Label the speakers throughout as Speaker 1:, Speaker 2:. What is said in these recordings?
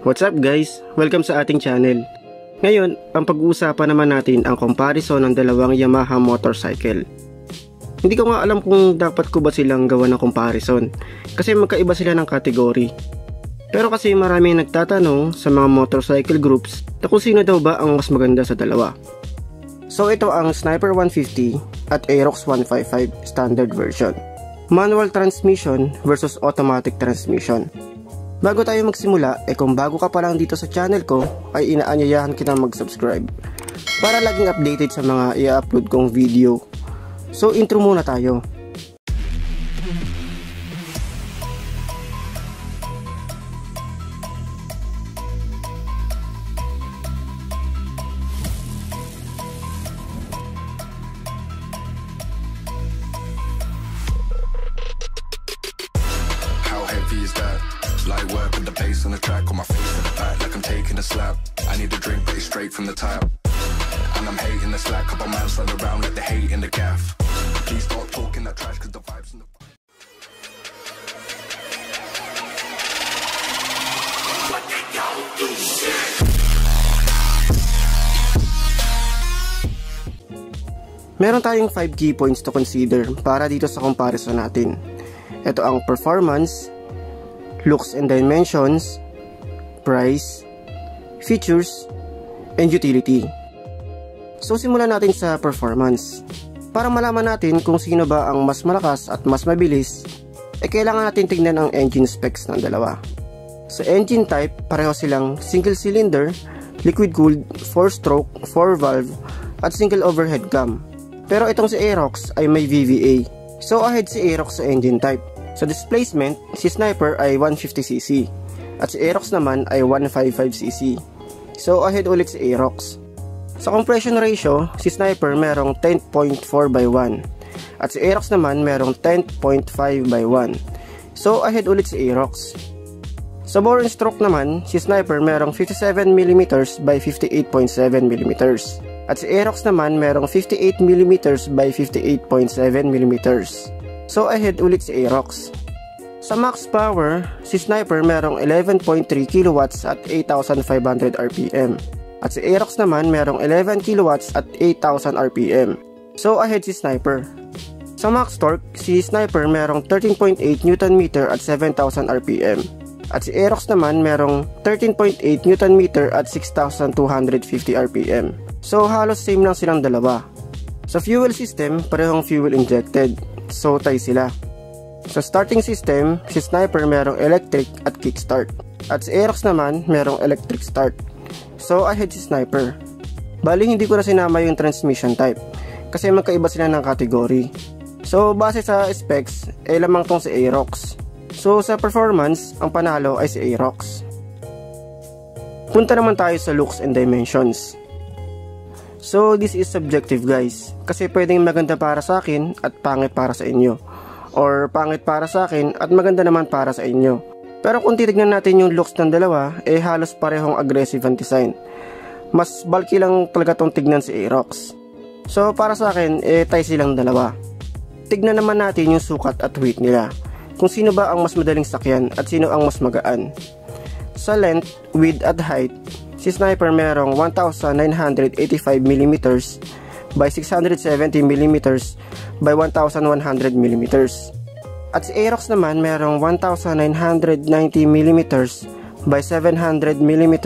Speaker 1: What's up guys? Welcome sa ating channel. Ngayon, ang pag-uusapan naman natin ang comparison ng dalawang Yamaha motorcycle. Hindi ko nga alam kung dapat ko ba silang gawa ng comparison kasi magkaiba sila ng kategory. Pero kasi marami nagtatanong sa mga motorcycle groups na kung sino daw ba ang mas maganda sa dalawa. So ito ang Sniper 150 at Aerox 155 standard version. Manual transmission versus automatic transmission. Bago tayo magsimula, eh kung bago ka pa lang dito sa channel ko, ay inaanyayahan kita mag-subscribe para laging updated sa mga i-upload kong video. So intro muna tayo.
Speaker 2: How heavy is that? Light work with the bass on the track, on my face the back like I'm taking a slap. I need a drink, but it's straight from the tap. And I'm hating the slack, couple miles run around like the hate in the gaff. Please stop talking that trash, cause the vibes in the
Speaker 1: Meron tayong 5 key points to consider para dito sa comparison natin. Ito ang performance, looks and dimensions, price, features, and utility. So simulan natin sa performance. Para malaman natin kung sino ba ang mas malakas at mas mabilis, eh kailangan natin tingnan ang engine specs ng dalawa. Sa engine type, pareho silang single cylinder, liquid cooled, 4 stroke, 4 valve, at single overhead cam. Pero itong si Aerox ay may VVA. So ahead si Aerox sa engine type. Sa displacement, si Sniper ay 150cc at si Aerox naman ay 155cc. So ahead ulit si Aerox. Sa compression ratio, si Sniper merong 10.4 by 1 at si Aerox naman merong 10.5 by 1. So ahead ulit si Aerox. Sa bore and stroke naman, si Sniper merong 57mm by 58.7mm at si Aerox naman merong 58mm by 58.7mm. So ahead ulit si Aerox. Sa max power, si Sniper merong 11.3 kW at 8,500 RPM. At si Aerox naman merong 11 kW at 8,000 RPM. So ahead si Sniper. Sa max torque, si Sniper merong 13.8 Nm at 7,000 RPM. At si Aerox naman merong 13.8 Nm at 6,250 RPM. So halos same lang silang dalawa. Sa fuel system, parehong fuel injected. So tay sila. Sa starting system, si Sniper merong electric at kickstart. At si Aerox naman merong electric start. So ahead si Sniper. Bali hindi ko na sinama yung transmission type kasi magkaiba sila ng category. So base sa specs, eh lamang tong si Aerox. So sa performance, ang panalo ay si Aerox. Punta naman tayo sa looks and dimensions. So this is subjective guys, kasi pwedeng maganda para sa akin at pangit para sa inyo. Or pangit para sa akin at maganda naman para sa inyo. Pero kung titignan natin yung looks ng dalawa, eh halos parehong aggressive ang design. Mas bulky lang talaga tong tignan si Aerox. So para sa akin, eh tay silang dalawa. Tignan naman natin yung sukat at weight nila. Kung sino ba ang mas madaling sakyan at sino ang mas magaan. Sa length, width at height, si Sniper merong 1985mm by 670mm by 1100mm. At si Aerox naman merong 1990mm by 700mm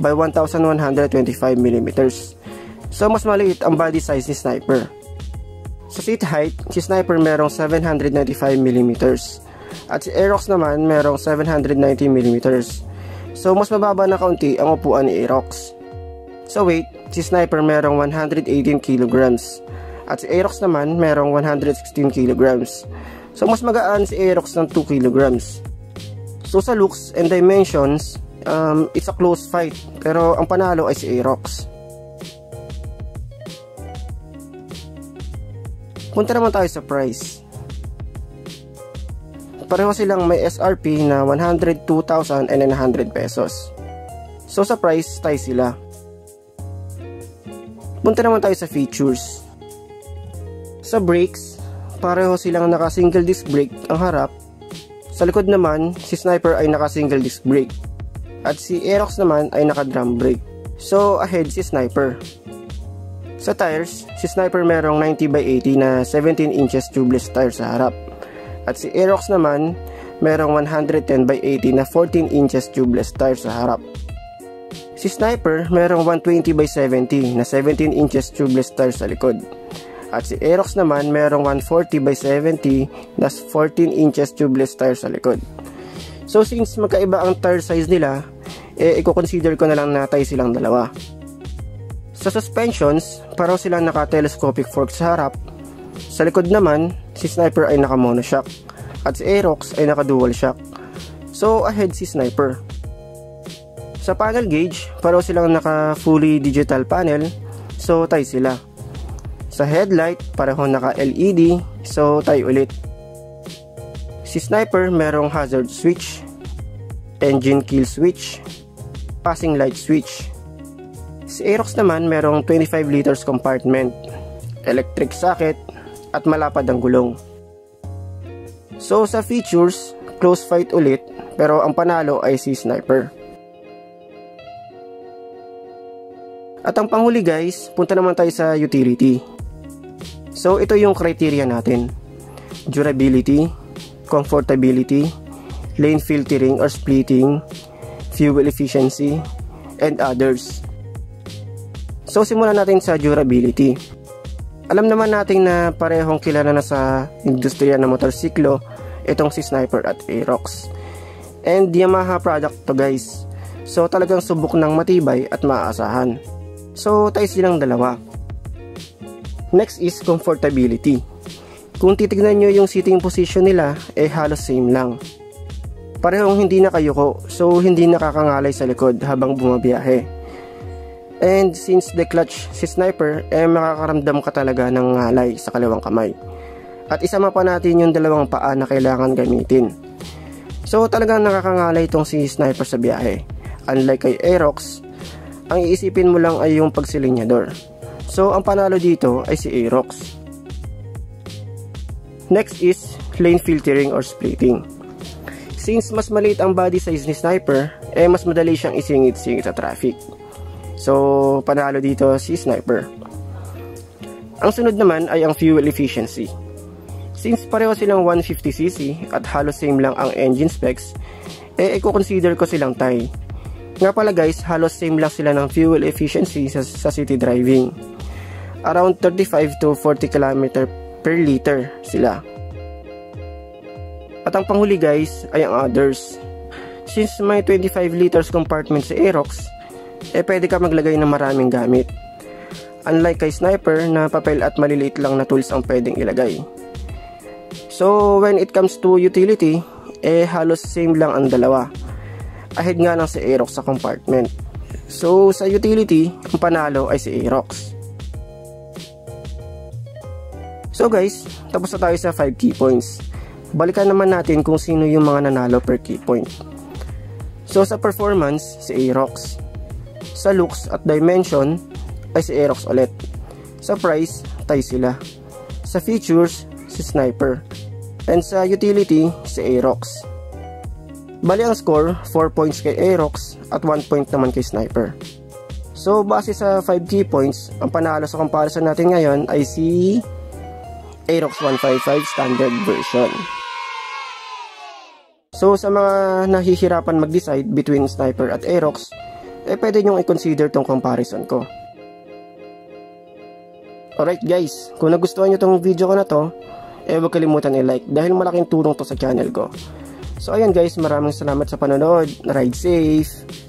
Speaker 1: by 1125mm. So mas maliit ang body size ni Sniper. Sa seat height, si Sniper merong 795mm at si Aerox naman merong 790mm. So mas mababa na kaunti ang upuan ni Aerox. Sa weight, si Sniper merong 118 kg at si Aerox naman merong 116 kg. So mas magaan si Aerox ng 2 kg. So sa looks and dimensions, um, it's a close fight pero ang panalo ay si Aerox. Punta naman tayo sa price. Pareho silang may SRP na 102,900 pesos. So sa price, tayo sila. Punta naman tayo sa features. Sa brakes, pareho silang naka single disc brake ang harap. Sa likod naman, si Sniper ay naka single disc brake. At si Aerox naman ay naka drum brake. So ahead si Sniper. Sa tires, si Sniper merong 90 by 80 na 17 inches tubeless tires sa harap. At si Aerox naman merong 110 by 80 na 14 inches tubeless tires sa harap. Si Sniper merong 120 by 70 na 17 inches tubeless tires sa likod. At si Aerox naman merong 140 by 70 na 14 inches tubeless tires sa likod. So since magkaiba ang tire size nila, eh i-consider ko na lang na tayo silang dalawa. Sa suspensions, pareho silang naka-telescopic fork sa harap. Sa likod naman, si Sniper ay naka-monoshock at si Aerox ay naka-dual shock. So ahead si Sniper. Sa panel gauge, pareho silang naka fully digital panel, so tayo sila. Sa headlight, pareho naka LED, so tayo ulit. Si Sniper merong hazard switch, engine kill switch, passing light switch. Si Aerox naman merong 25 liters compartment, electric socket, at malapad ang gulong. So sa features, close fight ulit, pero ang panalo ay si Sniper. At ang panghuli guys, punta naman tayo sa utility. So ito yung criteria natin. Durability, comfortability, lane filtering or splitting, fuel efficiency, and others. So simulan natin sa durability. Alam naman natin na parehong kilala na sa industriya ng motorsiklo itong si Sniper at Aerox. And Yamaha product to guys. So talagang subok ng matibay at maaasahan. So tayo silang dalawa. Next is comfortability. Kung titignan nyo yung sitting position nila, eh halos same lang. Parehong hindi nakayuko, so hindi nakakangalay sa likod habang bumabiyahe. And since the clutch si sniper, eh makakaramdam ka talaga ng ngalay sa kaliwang kamay. At isama pa natin yung dalawang paa na kailangan gamitin. So talagang nakakangalay itong si sniper sa biyahe. Unlike kay Aerox, ang iisipin mo lang ay yung pagsilinyador. So, ang panalo dito ay si Aerox. Next is lane filtering or splitting. Since mas maliit ang body size ni Sniper, eh mas madali siyang isingit-singit sa traffic. So, panalo dito si Sniper. Ang sunod naman ay ang fuel efficiency. Since pareho silang 150cc at halos same lang ang engine specs, eh i-consider ko silang tie. Nga pala guys, halos same lang sila ng fuel efficiency sa, sa city driving around 35 to 40 km per liter sila. At ang panghuli guys ay ang others. Since may 25 liters compartment sa Aerox, eh pwede ka maglagay ng maraming gamit. Unlike kay Sniper na papel at maliliit lang na tools ang pwedeng ilagay. So when it comes to utility, eh halos same lang ang dalawa. Ahead nga lang si Aerox sa compartment. So sa utility, ang panalo ay si Aerox. So guys, tapos na tayo sa 5 key points. Balikan naman natin kung sino yung mga nanalo per key point. So sa performance, si Aerox. Sa looks at dimension, ay si Aerox ulit. Sa price, tayo sila. Sa features, si Sniper. And sa utility, si Aerox. Bali ang score, 4 points kay Aerox at 1 point naman kay Sniper. So base sa 5 key points, ang panalo sa comparison natin ngayon ay si Aerox 155 standard version. So sa mga nahihirapan mag-decide between Sniper at Aerox, eh pwede nyong i-consider tong comparison ko. Alright guys, kung nagustuhan nyo tong video ko na to, eh huwag kalimutan i-like dahil malaking tulong to sa channel ko. So ayan guys, maraming salamat sa panonood. Ride safe!